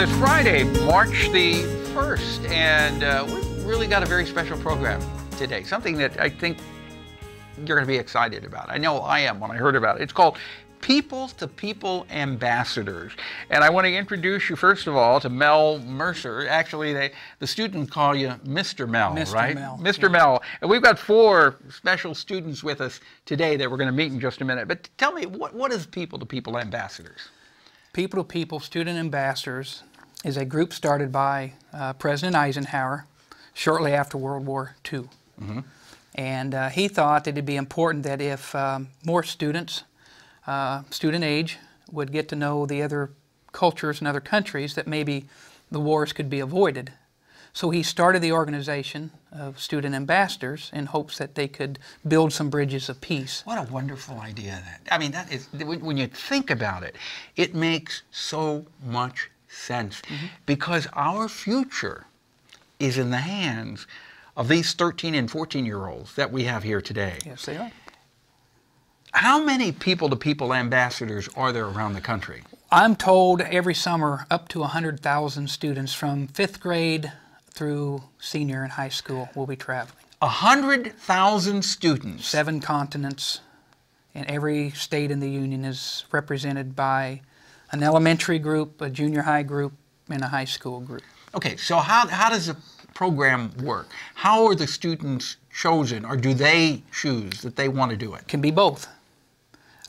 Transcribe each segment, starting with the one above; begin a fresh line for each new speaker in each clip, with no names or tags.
it's Friday, March the 1st, and uh, we've really got a very special program today. Something that I think you're going to be excited about. I know I am when I heard about it. It's called People to People Ambassadors. And I want to introduce you, first of all, to Mel Mercer. Actually, they, the students call you Mr. Mel,
Mr.
right?
Mel,
Mr.
yeah.
Mel. And we've got four special students with us today that we're going to meet in just a minute. But tell me, what, what is People to People Ambassadors?
People to People Student Ambassadors is a group started by uh, President Eisenhower shortly after World War II. And uh, he thought that it'd be important that if um, more students, uh, student age, would get to know the other cultures and other countries, that maybe the wars could be avoided. So he started the organization of student ambassadors in hopes that they could build some bridges of peace.
What a wonderful idea that. I mean, that is when when you think about it, it makes so much sense mm-hmm. because our future is in the hands of these 13 and 14 year olds that we have here today.
Yes, they are.
How many people to people ambassadors are there around the country?
I'm told every summer up to 100,000 students from fifth grade through senior and high school will be traveling.
Hundred thousand students.
Seven continents, and every state in the Union is represented by an elementary group, a junior high group, and a high school group.
Okay, so how, how does the program work? How are the students chosen, or do they choose that they want to do it?
Can be both.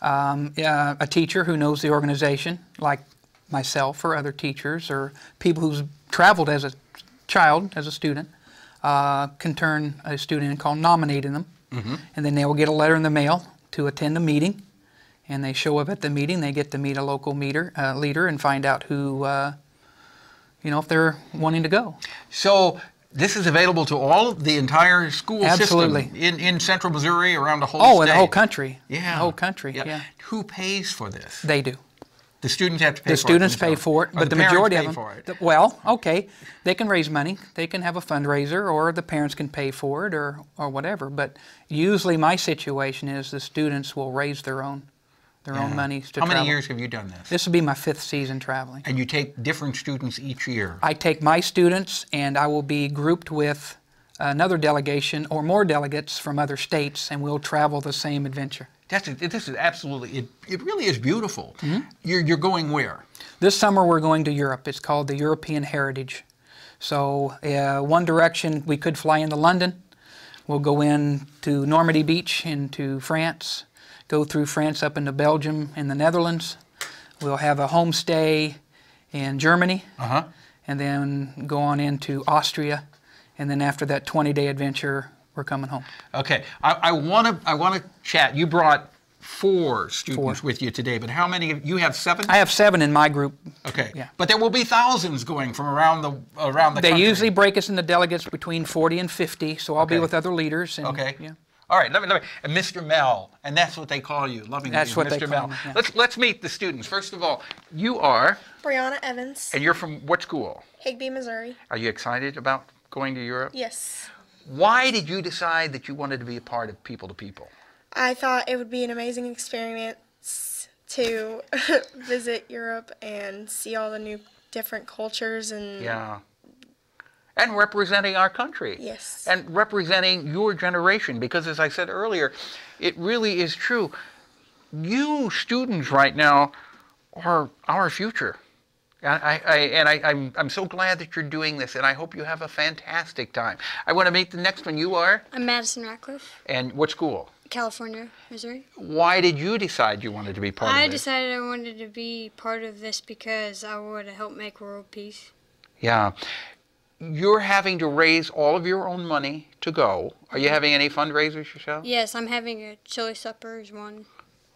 Um, uh, a teacher who knows the organization, like myself or other teachers, or people who's traveled as a child, as a student, uh, can turn a student in called nominating them, and then they will get a letter in the mail to attend a meeting, and they show up at the meeting. They get to meet a local meter, uh, leader and find out who, uh, you know, if they're wanting to go.
So this is available to all the entire school
Absolutely.
system in, in central Missouri, around the whole
Oh,
state.
in the whole country.
Yeah.
The whole country. Yeah.
Who pays for this?
They do.
The students have to pay
The
for
students
it.
pay for it, but the,
parents
majority of them.
for it.
the- well, okay, they can raise money. They can have a fundraiser, or the parents can pay for it, or or whatever. But usually, my situation is the students will raise their own their
Yeah.
own money to
How many
travel.
years have you done this?
This will be my fifth season traveling.
And you take different students each year.
I take my students, and I will be grouped with another delegation or more delegates from other states, and we'll travel the same adventure.
That's this is absolutely it. It really is beautiful.
Mm-hmm.
You're you're going where?
This summer we're going to Europe. It's called the European Heritage. So uh, one direction we could fly into London. We'll go in to Normandy Beach into France, go through France up into Belgium and the Netherlands. We'll have a homestay in Germany,
Uh huh.
and then go on into Austria, and then after that 20-day adventure, we're coming home.
Okay. I want to I want to chat. You brought four students with you today, but how many? of- You have seven.
I have seven in my group.
okay.
Yeah.
But there will be thousands going from around the around the
They
country.
usually break us into delegates between 40 and 50, so I'll be with other leaders. And,
Okay.
Yeah.
All right. Let me let me. Uh, and Mr. Mel, and that's what they call you, lovingly.
That's what
Mr.
they
Mel.
me, yeah.
Let's let's meet the students. First of all, you are,
Brianna Evans,
and you're from what school?
Higbee, Missouri.
Are you excited about going to Europe?
Yes.
Why did you decide that you wanted to be a part of People to People?
I thought it would be an amazing experience to visit Europe and see all the new different cultures and
Yeah. And representing our country.
Yes.
And representing your generation, because as I said earlier, it really is true. You students right now are our future. And, I, I, and I, I'm, I'm so glad that you're doing this, and I hope you have a fantastic time. I want to meet the next one. You are?
I'm Madison Ratcliffe,
And what school?
California, Missouri.
Why did you decide you wanted to be part
I
of this?
I decided I wanted to be part of this because I want to help make world peace.
Yeah. You're having to raise all of your own money to go. Are you having any fundraisers yourself?
Yes, I'm having a chili supper as one.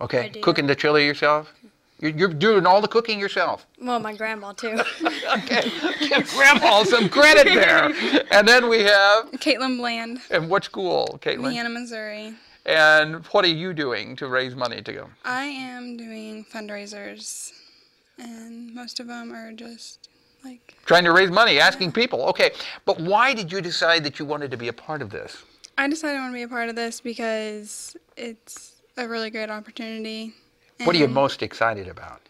Okay.
idea.
Cooking the chili yourself? You're, you're doing all the cooking yourself.
Well, my grandma too.
Okay. Give grandma some credit there. And then we have,
Caitlin Bland,
and what school, Caitlin?
Vienna, Missouri.
And what are you doing to raise money to go?
I am doing fundraisers, and most of them are just like
Trying to raise money, asking people. Okay. But why did you decide that you wanted to be a part of this?
I decided I want to be a part of this because it's a really great opportunity.
What are you most excited about?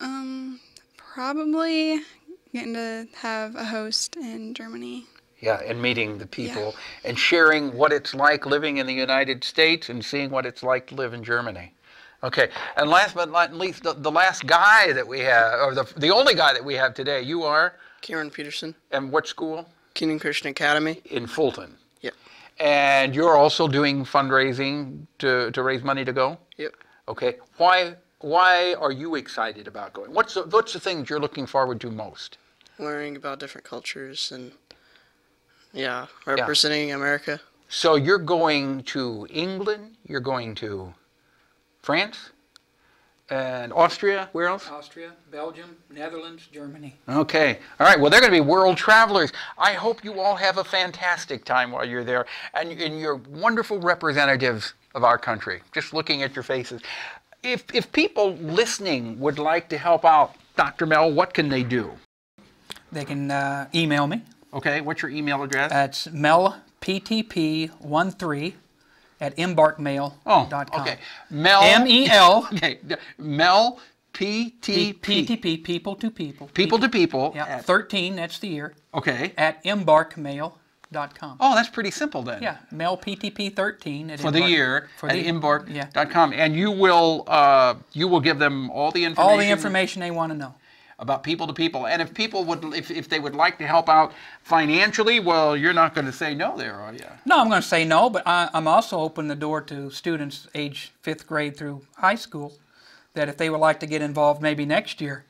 Um, probably getting to have a host in Germany.
Yeah, and meeting the people and sharing what it's like living in the United States and seeing what it's like to live in Germany. Okay, and last but not least, the, the last guy that we have, or the, the only guy that we have today, you are,
Kieran Peterson,
and what school?
Kingdom Christian Academy.
In Fulton.
Yep.
And you're also doing fundraising to, to raise money to go?
Yep.
Okay, why, why are you excited about going? What's the, what's the things you're looking forward to most?
Learning about different cultures and yeah, representing America.
So you're going to England, you're going to France, and Austria. Where else?
Austria, Belgium, Netherlands, Germany.
Okay. All right. Well, they're going to be world travelers. I hope you all have a fantastic time while you're there, and, and you're wonderful representatives of our country. Just looking at your faces. If if people listening would like to help out Dr. Mel, what can they do?
They can uh, email me.
Okay. What's your email address?
That's melptp13 at embarqmail.com.
oh, okay. Mel.
M E L
Okay. Mel. P T P.
PTP, people to people.
People to people.
Yeah,
at-
13, that's the year,
Okay.
at embarqmail.com.
Oh, that's pretty simple then.
Yeah, mail PTP 13 at
For the year
for
at
the-
embark.com.
yeah.
And you will uh, you will give them all the information
All the information they want to know.
About people to people. And if people would if, if they would like to help out financially, well, you're not going to say no there, are you?
No, I'm going to say no, but I, I'm also opening the door to students age fifth grade through high school that if they would like to get involved maybe next year.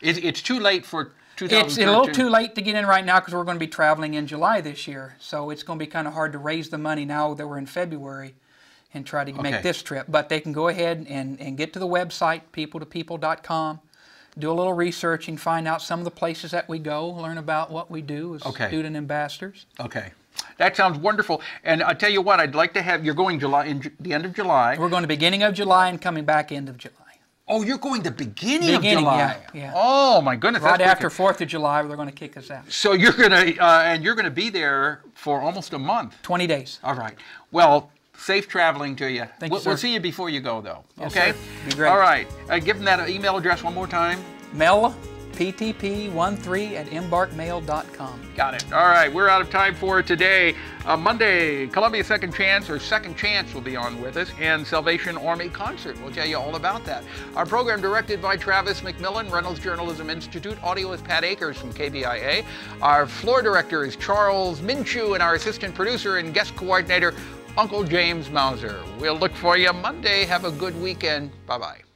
It, it's too late for 2013.
It's a little too late to get in right now because we're going to be traveling in July this year. So it's going to be kind of hard to raise the money now that we're in February and try to
Okay.
make this trip. But they can go ahead and, and get to the website, peopletopeople.com, do a little researching, find out some of the places that we go, learn about what we do as
Okay.
student ambassadors.
Okay. That sounds wonderful. And I tell you what, I'd like to have you're going July in the end of July.
We're going to beginning of July and coming back end of July.
Oh, you're going the beginning,
Beginning,
of July.
yeah, yeah.
Oh my goodness.
Right after. Fourth of July, they're going to kick us out.
So you're gonna uh, and you're gonna be there for almost a month.
20 days.
All right. Well, safe traveling to you.
Thank
we'll, we'll see you before you go, though.
Yes,
okay.
sir. Be great.
All right. Uh, give them that email address one more time.
Mel, PTP13 at embarqmail.com.
Got it. All right. We're out of time for today. Uh, Monday, Columbia Second Chance or Second Chance will be on with us, and Salvation Army Concert. We'll tell you all about that. Our program directed by Travis McMillan, Reynolds Journalism Institute. Audio is Pat Akers from KBIA. Our floor director is Charles Minshew, and our assistant producer and guest coordinator, Uncle James Mauser. We'll look for you Monday. Have a good weekend. Bye bye.